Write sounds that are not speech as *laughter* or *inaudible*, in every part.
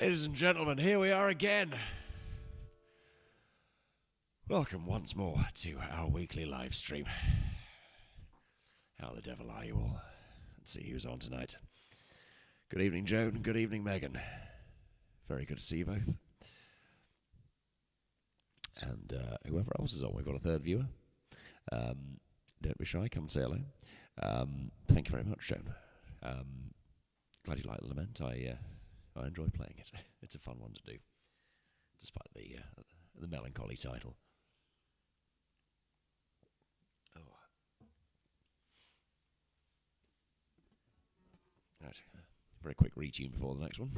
Ladies and gentlemen, here we are again. Welcome once more to our weekly live stream. How the devil are you all? Let's see who's on tonight. Good evening, Joan. Good evening, Megan. Very good to see you both. And uh, whoever else is on, we've got a third viewer. Um, don't be shy, come say hello. Um, thank you very much, Joan. Um, glad you like the lament. I uh, I enjoy playing it. *laughs* It's a fun one to do, despite the uh, the melancholy title. Oh. Right, very quick retune before the next one.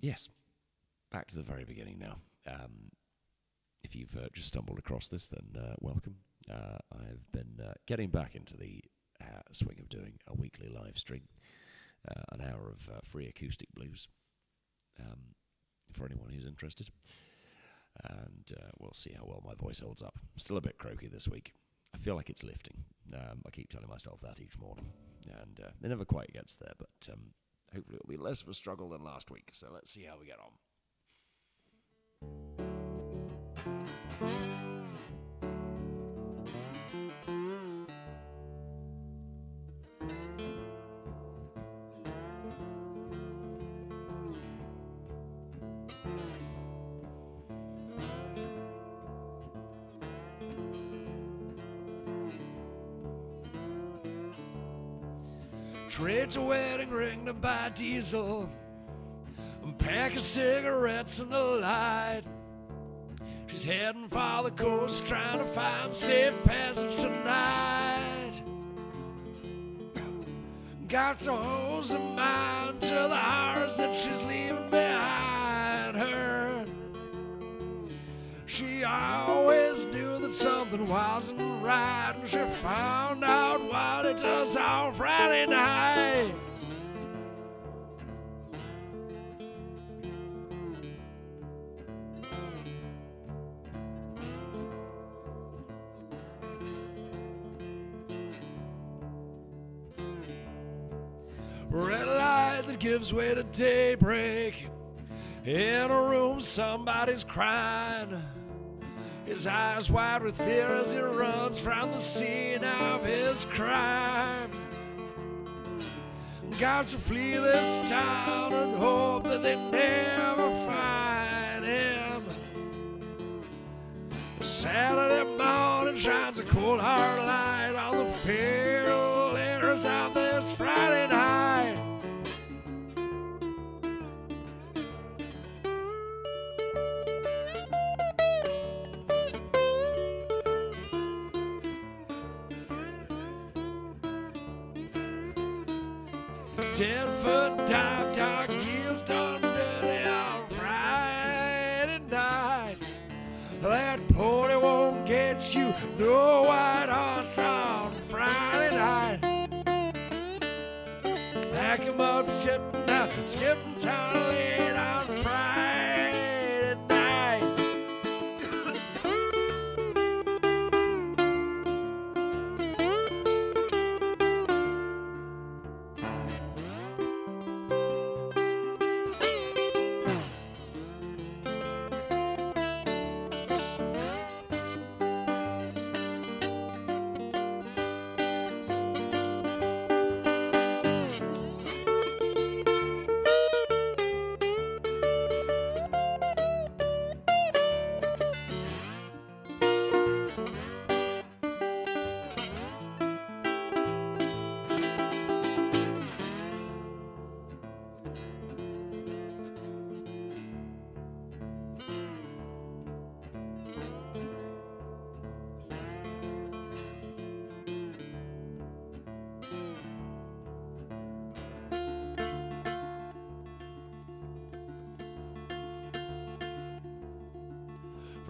Yes, back to the very beginning now. Um, if you've uh, just stumbled across this, then uh, welcome. Uh, I've been uh, getting back into the uh, swing of doing a weekly live stream, uh, an hour of free acoustic blues um, for anyone who's interested. And we'll see how well my voice holds up. Still a bit croaky this week. I feel like it's lifting. Um, I keep telling myself that each morning, and it never quite gets there. But um, hopefully, it'll be less of a struggle than last week. So let's see how we get on. Diesel and pack of cigarettes and a light. She's heading for the coast, trying to find safe passage tonight. Got to hose her mind to the horrors that she's leaving behind her. She always knew that something wasn't right, and she found out what it does on Friday night. Gives way to daybreak. In a room, somebody's crying. His eyes wide with fear as he runs from the scene of his crime. Got to flee this town and hope that they never find him. Saturday morning shines a cold hard light on the pillars of this Friday night. Dive, dark deals dirty on Friday night. That pony won't get you no white horse on Friday night. Pack him up, ship him down, skip town late on Friday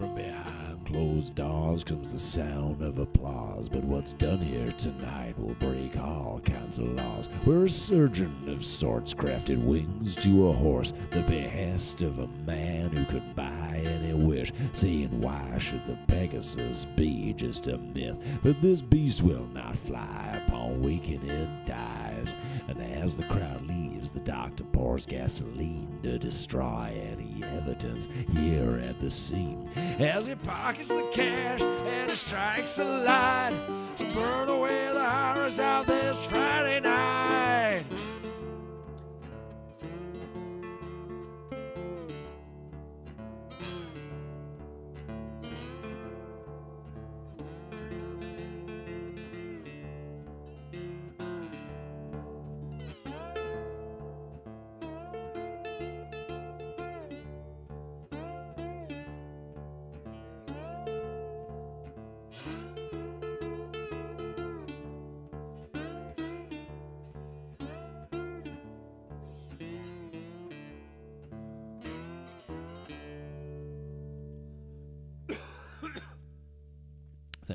From behind closed doors comes the sound of applause. But what's done here tonight will break all kinds of laws. We're a surgeon of sorts crafted wings to a horse, the behest of a man who could buy any wish. Saying, why should the Pegasus be just a myth? But this beast will not fly, upon waking it dies. And as the crowd leaves, the doctor pours gasoline to destroy evidence here at the scene. As he pockets the cash and he strikes a light to burn away the horrors of this Friday night.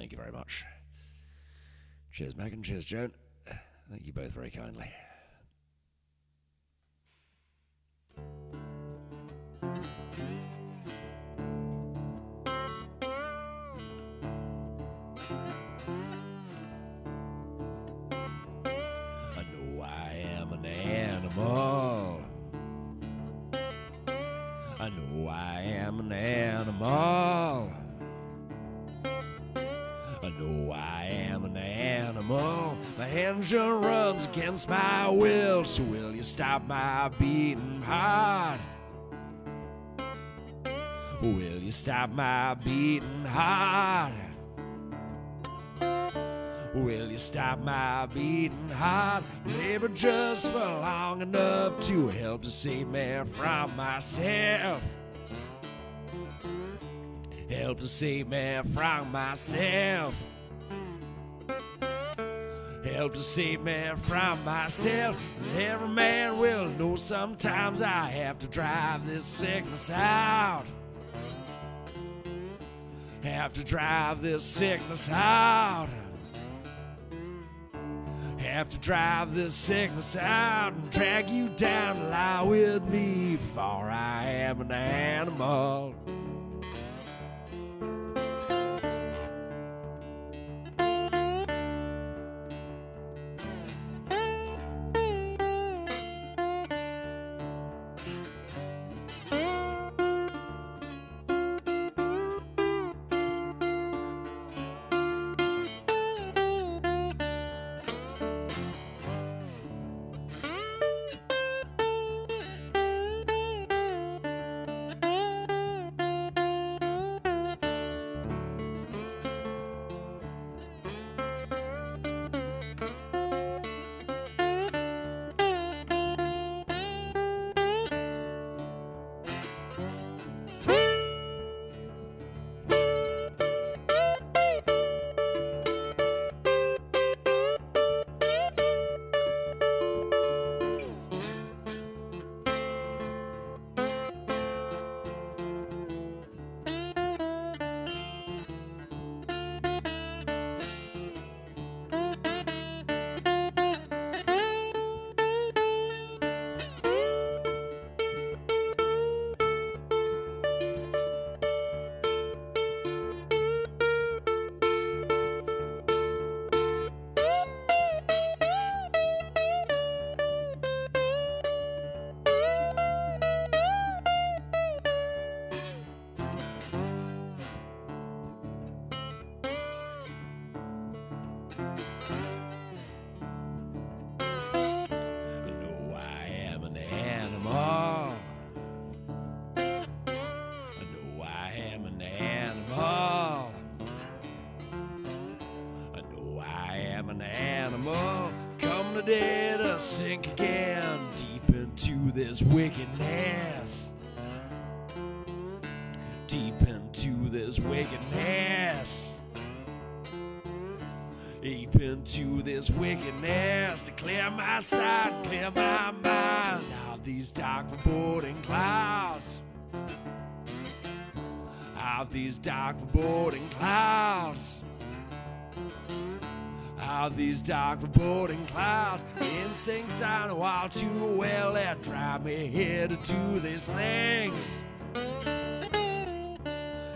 Thank you very much. Cheers, Megan. Cheers, Joan. Thank you both very kindly. Against my will. So will you stop my beating heart? Will you stop my beating heart? Will you stop my beating heart? Maybe just for long enough to help to save me from myself. Help to save me from myself. Help to save me from myself. 'Cause every man will know sometimes I have to drive this sickness out. Have to drive this sickness out. Have to drive this sickness out and drag you down lie with me, for I am an animal. Wickedness to clear my sight, clear my mind out of these dark foreboding clouds. out these dark foreboding clouds. Out these dark foreboding clouds, instincts I know all too well that drive me here to do these things.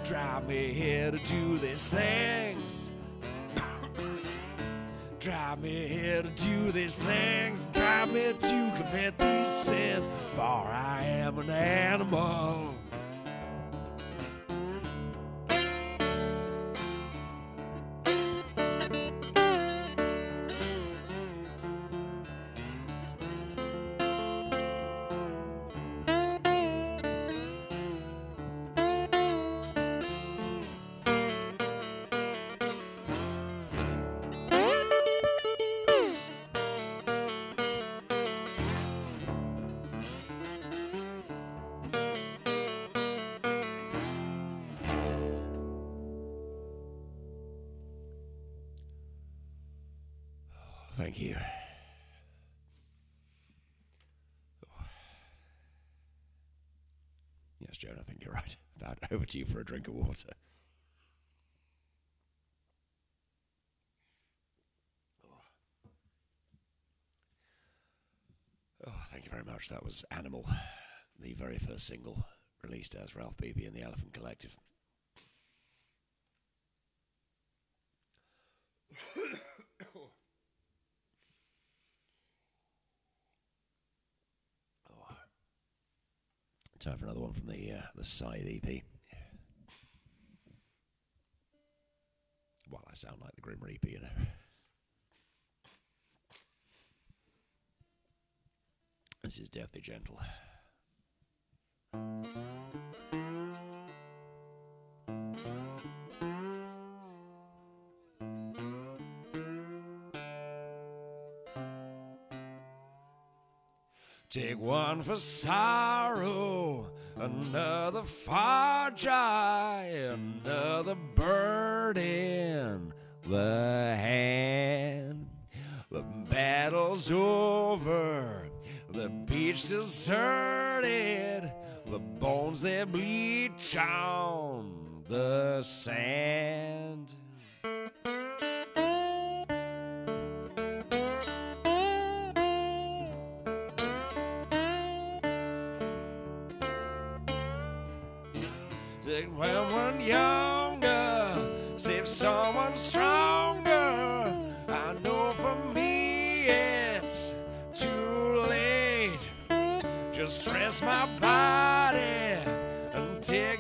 Drive me here to do these things. Drive me here to do these things. Drive me to commit these sins, for I am an animal. Thank you. Yes, Joan, I think you're right. *laughs* About over to you for a drink of water. Oh, thank you very much. That was Animal, the very first single released as Ralph Beeby and the Elephant Collective. Time for another one from the uh, the Scythe EP. Well, I sound like the Grim Reaper, you know. This is Death Be Gentle. Take one for sorrow, another for joy, another bird in the hand. The battle's over, the beach deserted, the bones they bleach on the sand. Younger, save someone stronger. I know for me it's too late. Just rest my body and take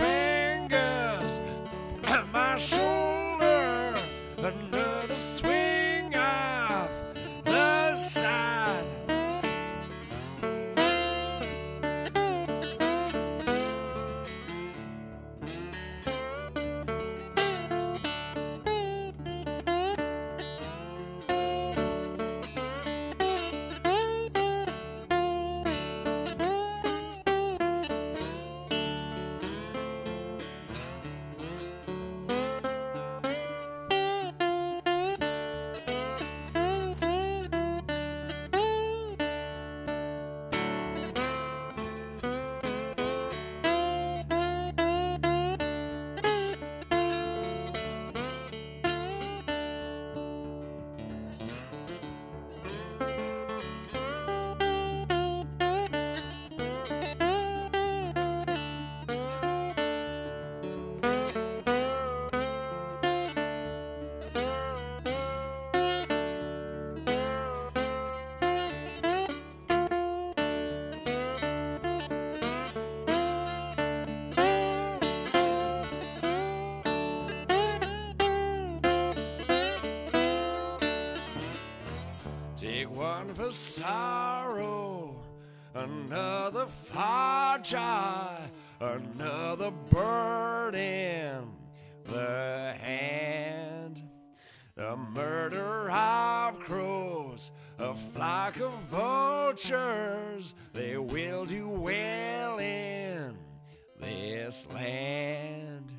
I one for sorrow, another joy, another bird in the hand. The murder of crows, a flock of vultures, they will do well in this land.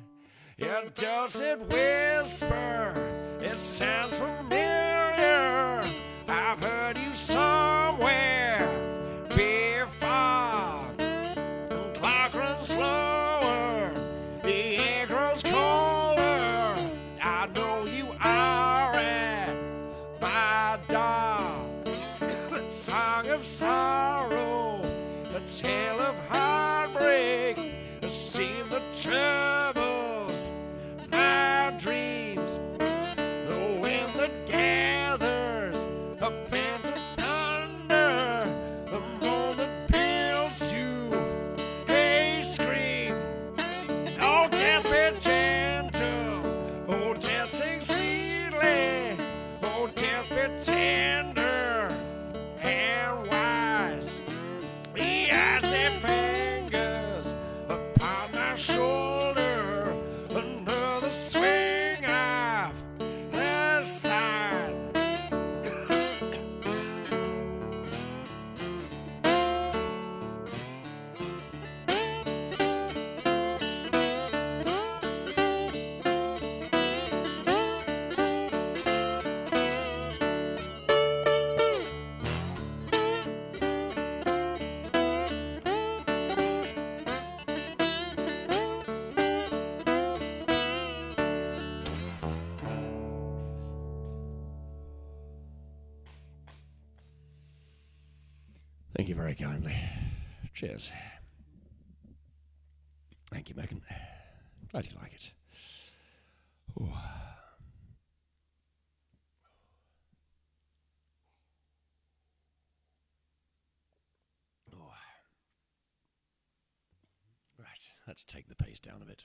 Your dulcet whisper, it sounds familiar. Seen the troubles, Cheers. Thank you, Megan. Glad you like it. Ooh. Right, let's take the pace down a bit.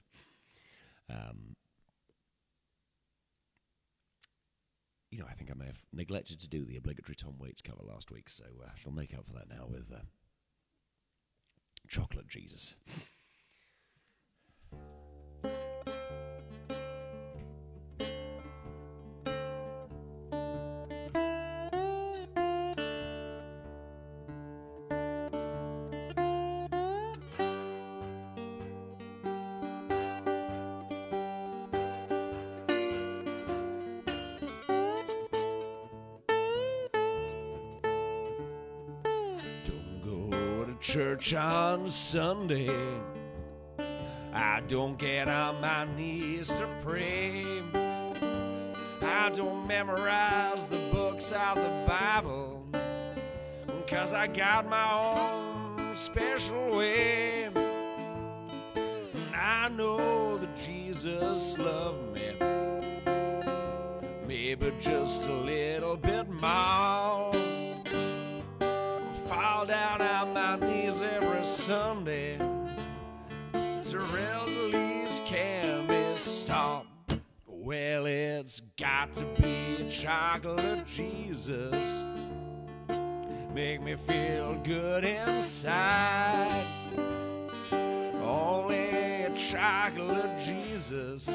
Um, you know, I think I may have neglected to do the obligatory Tom Waits cover last week, so uh, I shall make up for that now with uh, Chocolate Jesus. *laughs* church on Sunday. I don't get on my knees to pray. I don't memorize the books of the Bible. Cause I got my own special way. And I know that Jesus loved me. Maybe just a little bit more to release can be stopped. Well, it's got to be chocolate Jesus. Make me feel good inside. Only chocolate Jesus.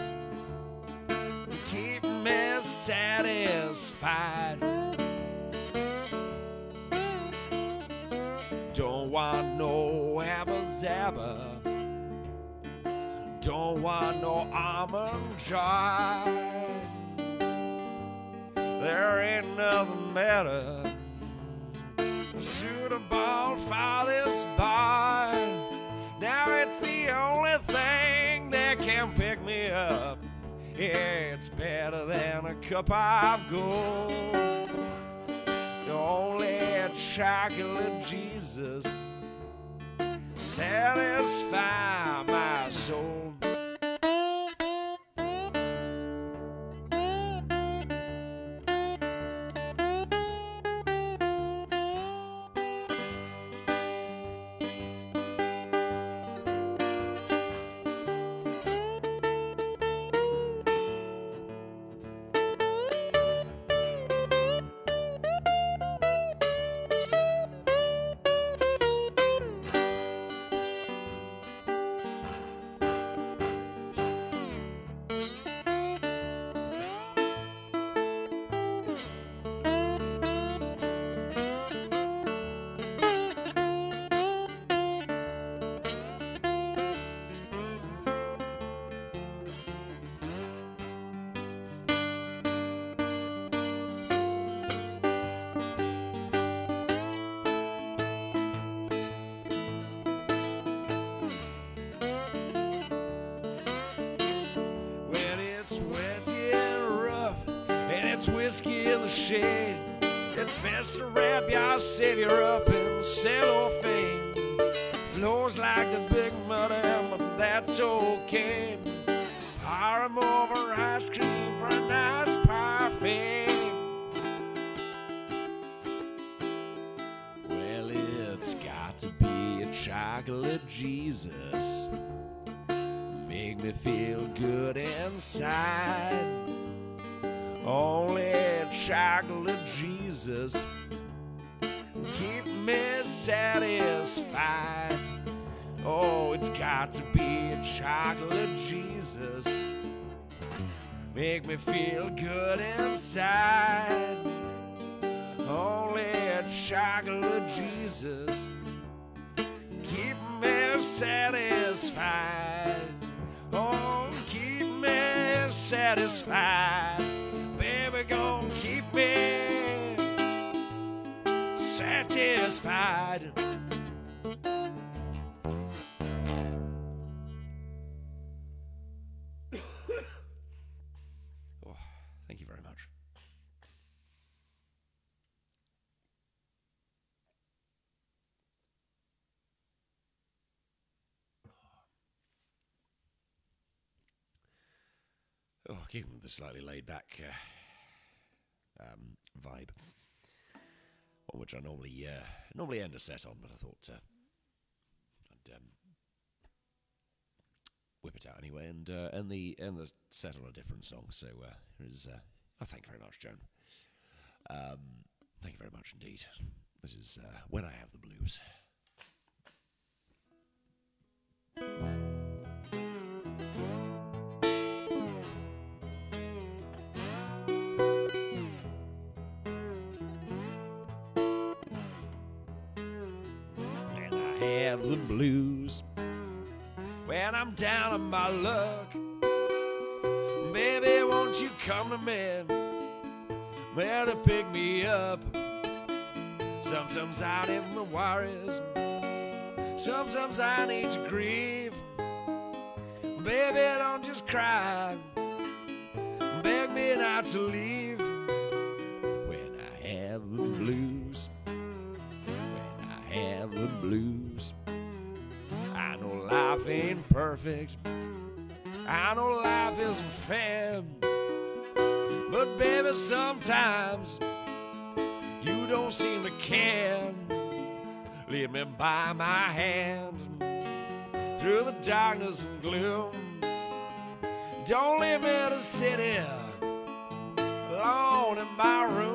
Keep me satisfied. Abba. Don't want no almond joy. There ain't nothing better suitable for this boy. Now it's the only thing that can pick me up. Yeah, it's better than a cup of gold. Only chocolate Jesus satisfy my soul. Savior up in cellophane. Flows like the big mudder, but that's okay. Pour 'em over ice cream for a nice parfait. Well, it's got to be a chocolate Jesus. Make me feel good inside. Only chocolate Jesus. Satisfied. Oh, it's got to be a chocolate Jesus. Make me feel good inside. Only a chocolate Jesus. Keep me satisfied. Oh, keep me satisfied. Baby, gonna keep me satisfied. *coughs* oh, thank you very much. Oh, the slightly laid back uh, um, vibe, which I normally uh, normally end a set on, but I thought uh, I'd um, whip it out anyway and uh, end the end the set on a different song. So uh, here's uh, oh, thank you very much, Joan. Um, thank you very much indeed. This is uh, when I have the blues. Down on my luck. Baby, won't you come to me? Well, to pick me up. Sometimes I need my worries. Sometimes I need to grieve. Baby, don't just cry. Beg me not to leave perfect. I know life isn't fair. But baby, sometimes you don't seem to care. Lead me by my hand through the darkness and gloom. Don't leave me to sit here alone in my room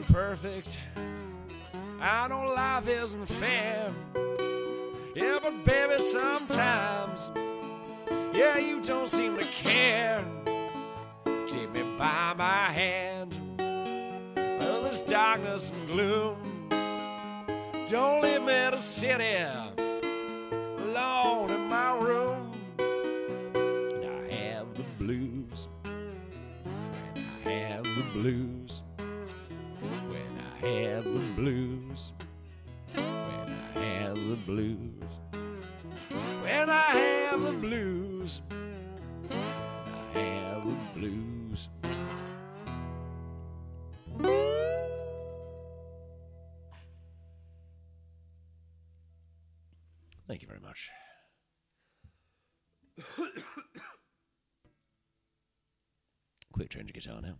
perfect. I know life isn't fair. Yeah, but baby, sometimes, yeah, you don't seem to care. Keep me by my hand. Well, this darkness and gloom. Don't leave me to sit here the blues. When I have the blues. When I have the blues. When I have the blues. Thank you very much. *coughs* Quick change of guitar now.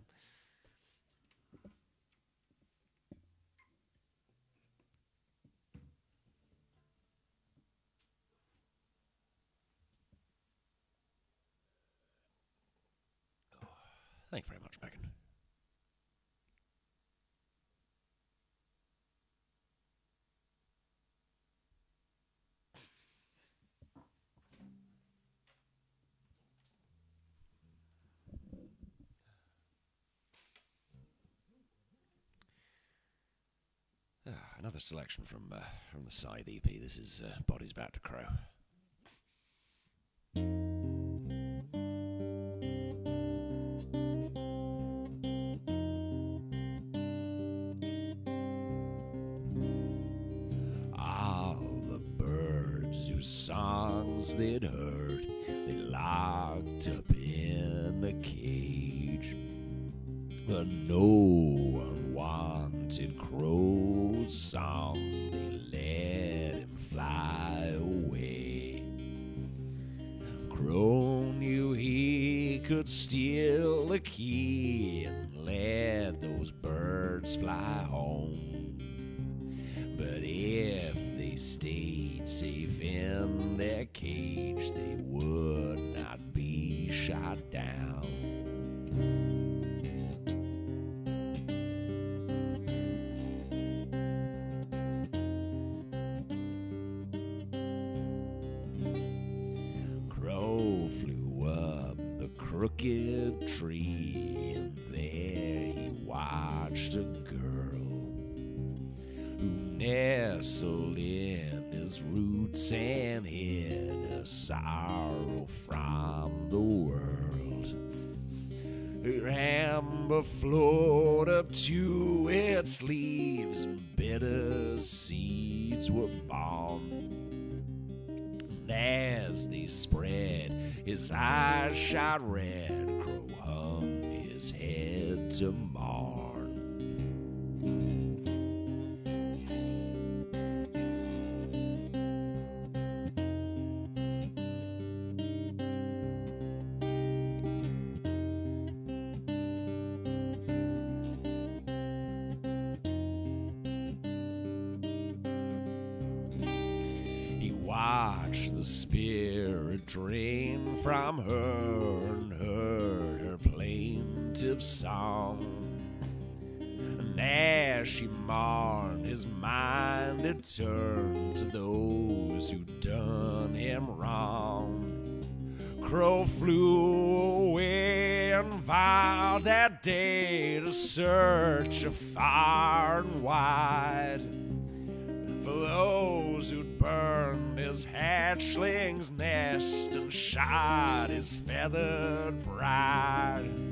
Thank you very much, Megan. Another selection from uh, from the Scythe EP. This is uh, Bodies About to Crow. All the birds whose songs they'd heard, they locked up in the cage. But no could steal the key amber flowed up to its leaves, bitter seeds were born. And as they spread, his eyes shot red. Crow hung his head to song. And as she mourned, his mind had turned to those who'd done him wrong. Crow flew away and vowed that day to search far and wide for those who'd burned his hatchling's nest and shot his feathered bride.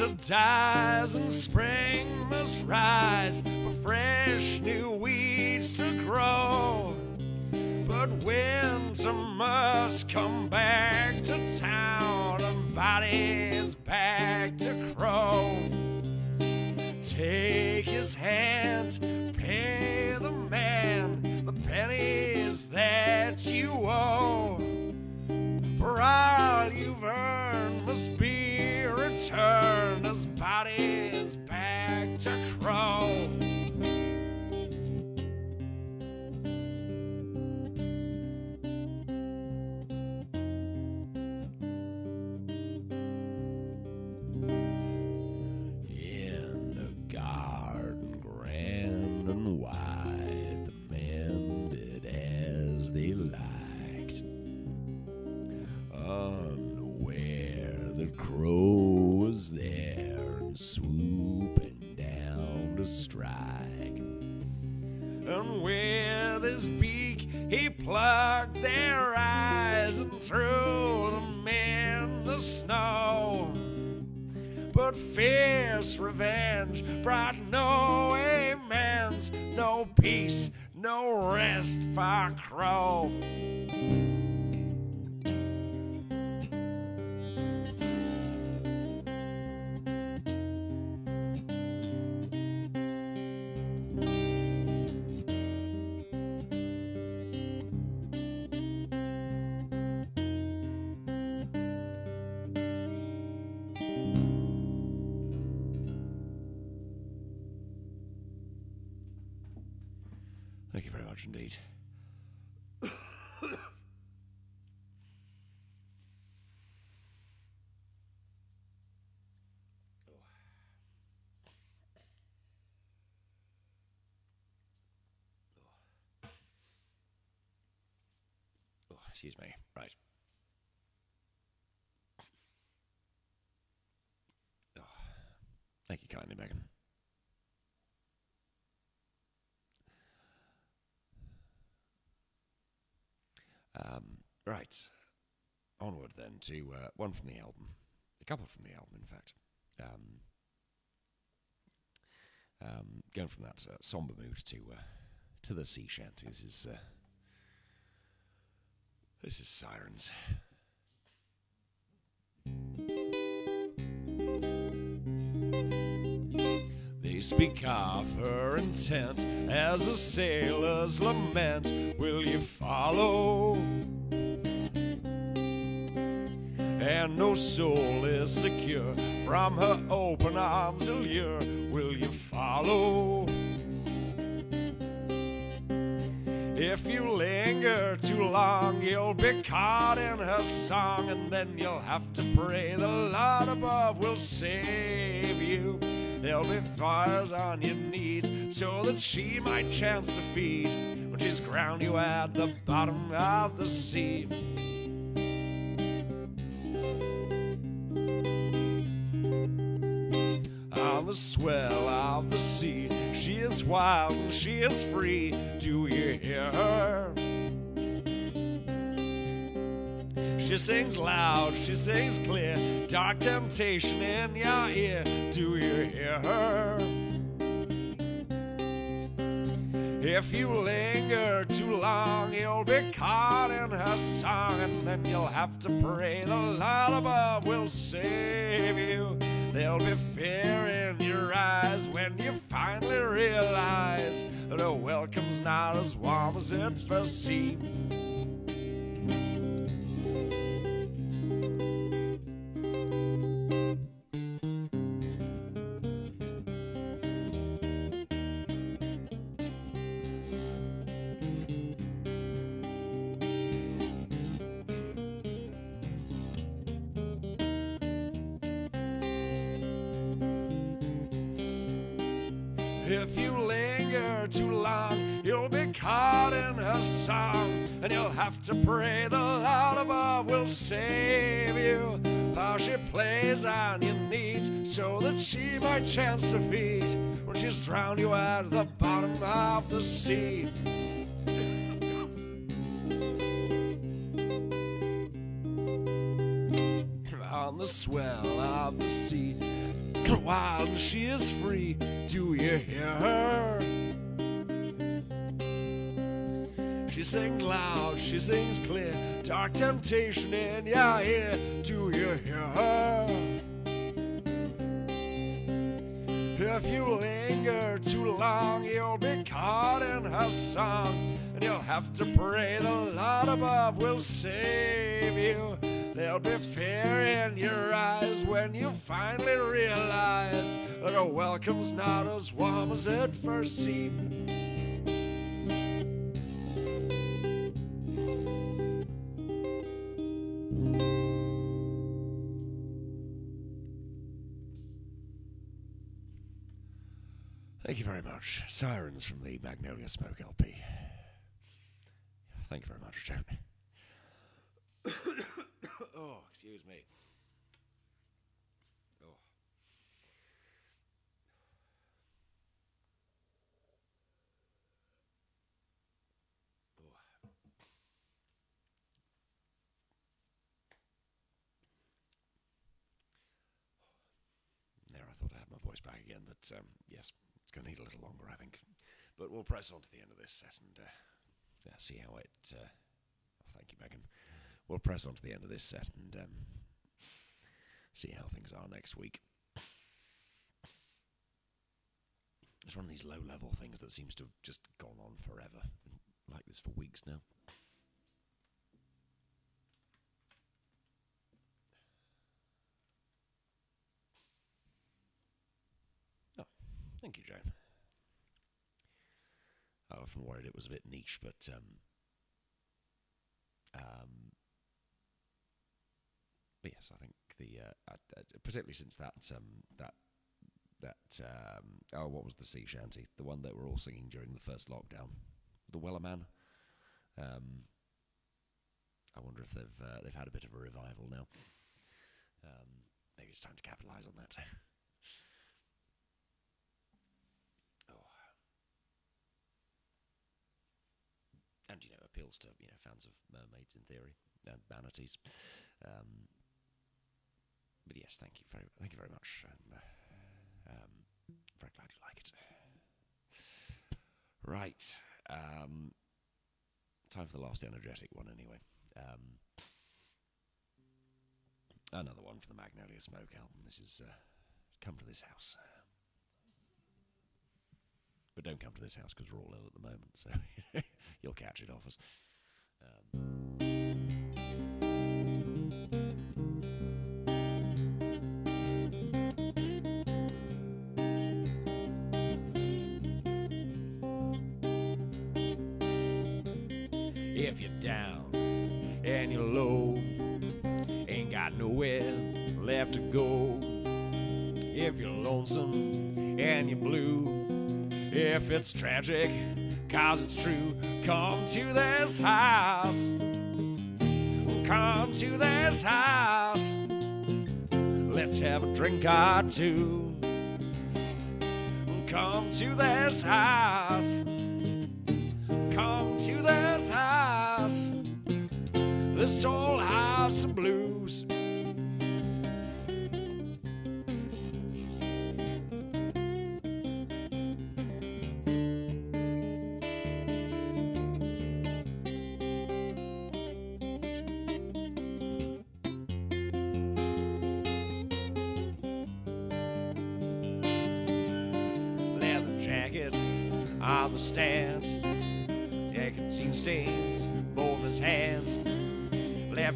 Winter dies and spring must rise for fresh new weeds to grow. But winter must come and swooping down to strike. And with his beak He plugged their eyes and threw them in the snow. But fierce revenge brought no amends, no peace, no rest for Crow. Oh, excuse me. Right. Oh, thank you kindly, Megan. Um, right. Onward then to uh, one from the album. A couple from the album, in fact. Um, um, going from that uh, somber mood to uh, to the sea shanties is uh, this is sirens. Speak of her intent as a sailor's lament. Will you follow? And no soul is secure from her open arms allure. Will you follow? If you linger too long, you'll be caught in her song, and then you'll have to pray the Lord above will save you. There'll be fires on your knees so that she might chance to feed when she's ground you at the bottom of the sea. On the swell of the sea, she is wild and she is free. Do you hear her? She sings loud, she sings clear, dark temptation in your ear. Do you hear her? If you linger too long, you'll be caught in her song, and then you'll have to pray the above will save you. There'll be fear in your eyes when you finally realize that a welcome's not as warm as it first seemed. If you linger too long, you'll be caught in her song, and you'll have to pray the Lord above will save you. While she plays on your needs, so that she might chance to feed when she's drowned you at the bottom of the sea. On the swell while she is free, do you hear her? She sings loud, she sings clear, dark temptation in your ear. Do you hear her? If you linger too long, you'll be caught in her song, and you'll have to pray the Lord above will save you. There'll be fear in your eyes when you finally realize that a welcome's not as warm as it first seemed. Thank you very much. Sirens from the Magnolia Smoke LP. Thank you very much, Joe. Oh, excuse me. Oh. Oh. There, I thought I had my voice back again, but um, yes, it's going to need a little longer, I think. But we'll press on to the end of this set and uh, see how it. Uh, oh, thank you, Megan. We'll press on to the end of this set and um, see how things are next week. It's one of these low level things that seems to have just gone on forever, like this for weeks now. Oh, thank you, Joan. I often worried it was a bit niche, but um, um, but yes, I think the uh, uh, particularly since that um, that that um, oh, what was the sea shanty? The one that we're all singing during the first lockdown, the Wellerman. Um, I wonder if they've uh, they've had a bit of a revival now. Um, maybe it's time to capitalise on that. *laughs* oh. And you know, appeals to you know fans of mermaids in theory and manatees. Um, but yes, thank you very thank you very much. Um, um, very glad you like it. Right. Um, time for the last energetic one, anyway. Um, another one for the Magnolia Smoke album. This is uh, Come to This House. But don't come to this house because we're all ill at the moment, so *laughs* you'll catch it off us. Um, if you're down and you're low, ain't got nowhere left to go. If you're lonesome and you're blue, if it's tragic, cause it's true, come to this house. Come to this house. Let's have a drink or two. Come to this house come to this house, this old house of blues.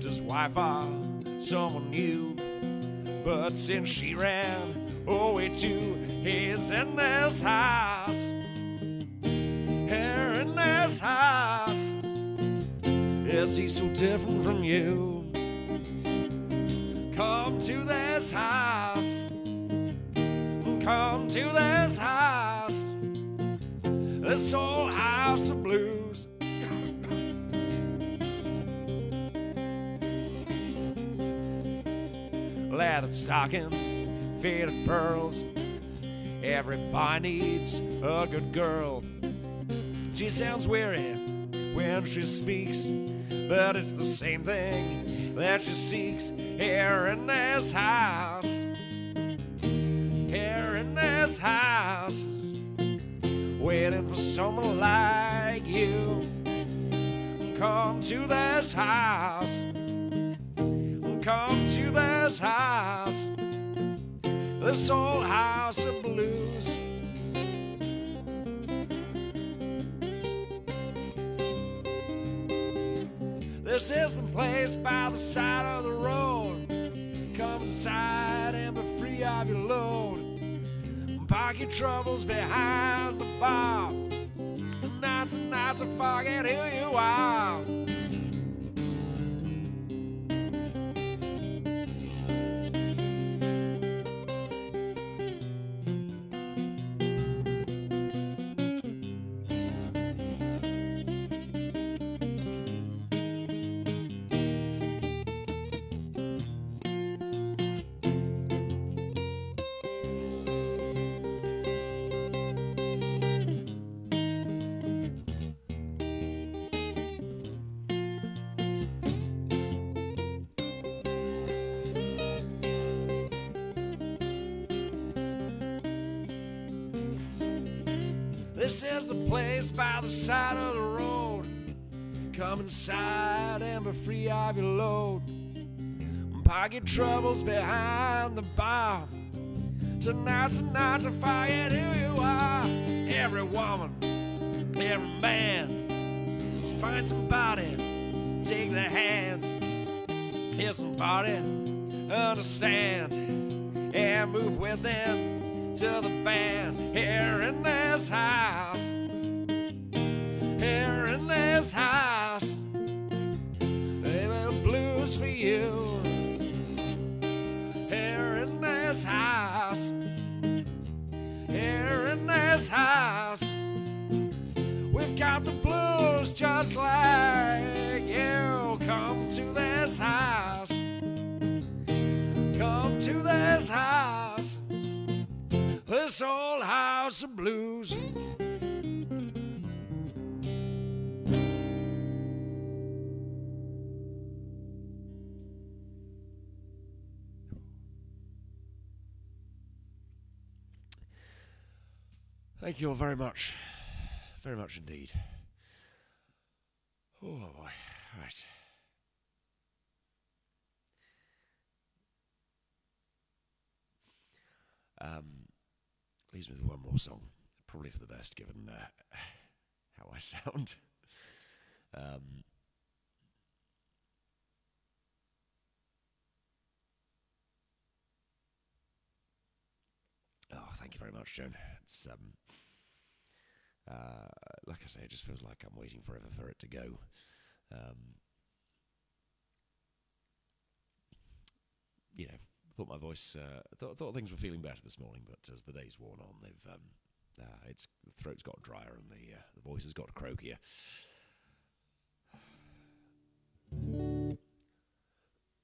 His wife on someone new, but since she ran away too, he's in this house. Here in this house. Is he so different from you? Come to this house. Come to this house. This old house of blues. Leather stockings, faded pearls. Everybody needs a good girl. She sounds weary when she speaks, but it's the same thing that she seeks here in this house. Here in this house, waiting for someone like you. Come to this house this house, this old house of blues. This is the place by the side of the road. Come inside and be free of your load. Park your troubles behind the bar. Tonight's a night to forget who you are. This is the place by the side of the road. Come inside and be free of your load. Park your troubles behind the bar. Tonight's the night to forget who you are. Every woman, every man, find somebody, take their hands, hear somebody, understand, and move with them to the band here in this house. Here in this house, Thank you all very much. Very much indeed. Oh boy. Right. Um, leaves me with one more song. Probably for the best, given uh, *laughs* how I sound. Um, oh, thank you very much, Joan. It's um, uh, like I say, it just feels like I'm waiting forever for it to go. Um, you know, thought my voice, uh, thought, thought things were feeling better this morning, but as the days worn on, they've um, uh, it's the throat's got drier and the uh, the voice has got croakier. *coughs*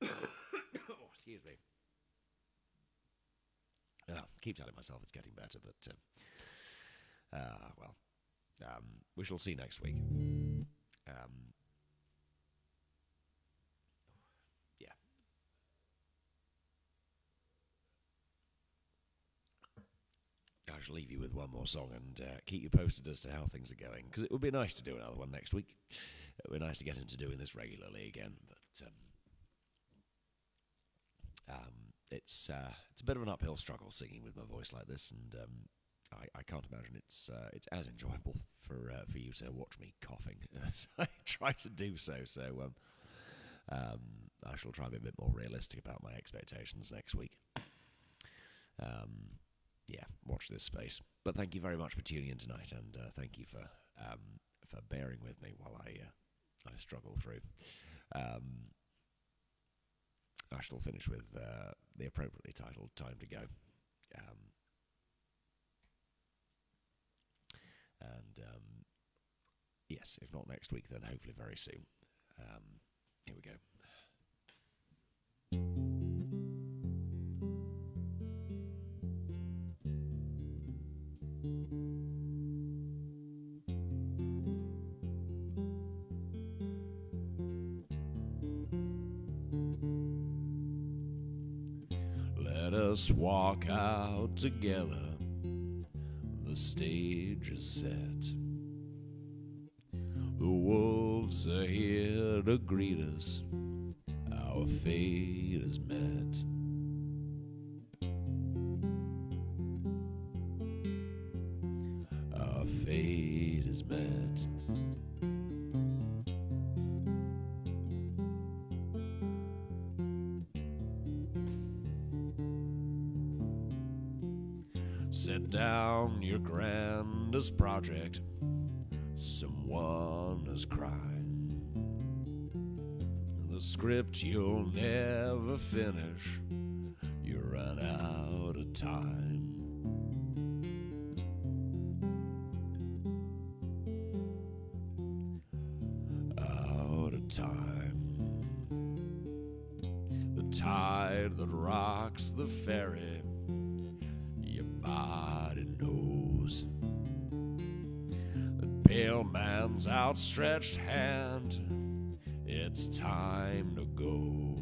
oh, excuse me. Uh, keep telling myself it's getting better, but uh, uh, well, um, we shall see next week. Um, yeah. I shall leave you with one more song and uh, keep you posted as to how things are going. Because it would be nice to do another one next week. It would be nice to get into doing this regularly again. But um, um, it's uh, it's a bit of an uphill struggle singing with my voice like this, and um, I, I can't imagine it's uh, it's as enjoyable for uh, for you to watch me coughing *laughs* as I try to do so. So um, um, I shall try and be a bit more realistic about my expectations next week. Um, yeah, watch this space. But thank you very much for tuning in tonight, and uh, thank you for um, for bearing with me while I uh, I struggle through. Shall finish with uh, the appropriately titled "Time to Go." Um, and um, yes, if not next week, then hopefully very soon. Um, here we go. Us walk out together. The stage is set. The wolves are here to greet us. Our fate is met. Script you'll never finish. You run out of time. Out of time. The tide that rocks the ferry your body knows. The pale man's outstretched hand, it's time to go.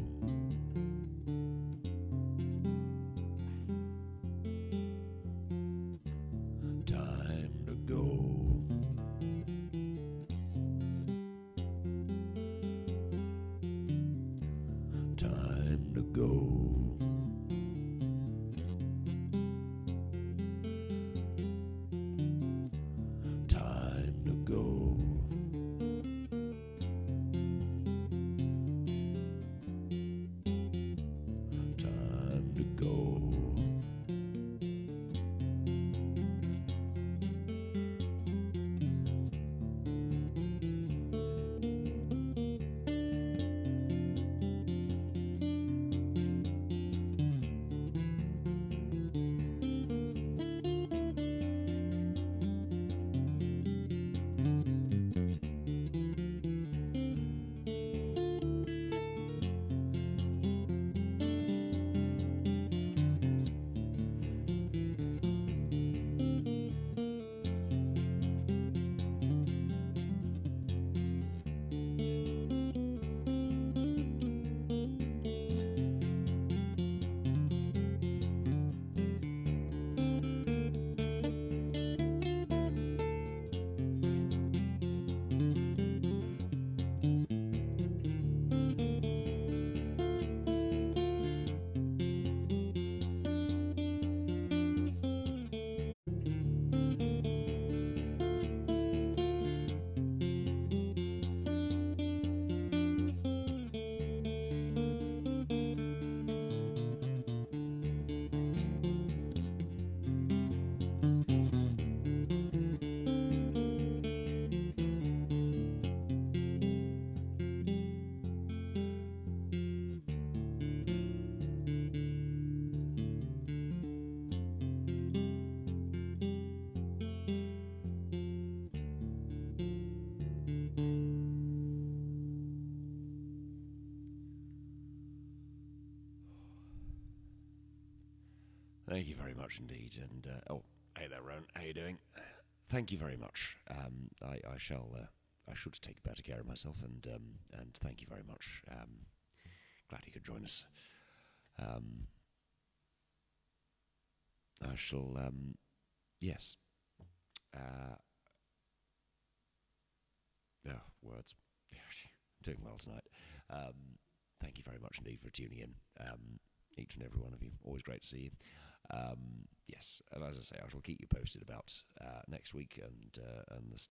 Much indeed. And uh, oh, hey there, Rowan. How you doing? Thank you very much. Um, I, I shall. Uh, I should take better care of myself, and um, and thank you very much. Um, glad you could join us. Um, I shall. Um, yes. Uh, oh, words. *laughs* doing well tonight. Um, thank you very much indeed for tuning in. Um, each and every one of you. Always great to see you. Um, yes, and as I say, I shall keep you posted about uh, next week and uh, and the